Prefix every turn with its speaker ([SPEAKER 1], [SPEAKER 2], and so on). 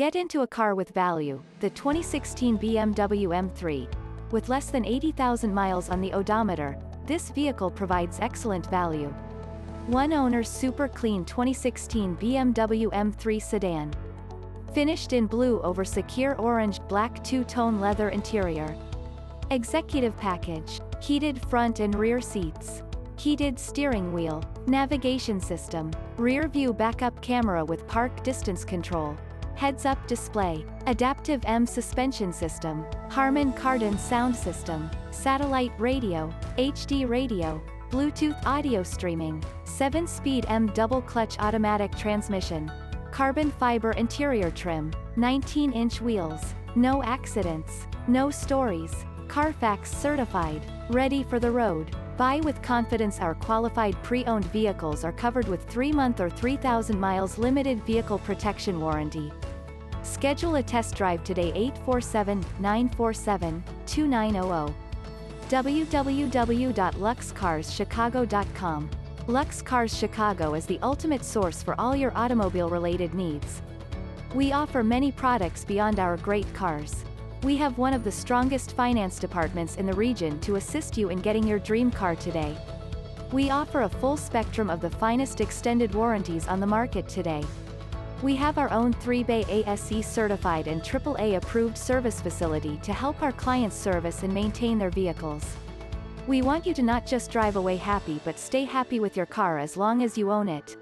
[SPEAKER 1] Get into a car with value, the 2016 BMW M3. With less than 80,000 miles on the odometer, this vehicle provides excellent value. One owner super clean 2016 BMW M3 sedan. Finished in blue over Sakhir orange black two-tone leather interior. Executive package, heated front and rear seats. Heated steering wheel, navigation system, rear view backup camera with park distance control, heads-up display, adaptive M suspension system, Harman Kardon sound system, satellite radio, HD radio, Bluetooth audio streaming, 7-speed M double-clutch automatic transmission, carbon fiber interior trim, 19-inch wheels, no accidents, no stories, Carfax certified, ready for the road. Buy with confidence our qualified pre-owned vehicles are covered with 3-month or 3,000 miles limited vehicle protection warranty. Schedule a test drive today 847-947-2900. www.luxcarschicago.com. Lux Cars Chicago is the ultimate source for all your automobile-related needs. We offer many products beyond our great cars. We have one of the strongest finance departments in the region to assist you in getting your dream car today. We offer a full spectrum of the finest extended warranties on the market today. We have our own 3-bay ASE certified and AAA approved service facility to help our clients service and maintain their vehicles. We want you to not just drive away happy but stay happy with your car as long as you own it.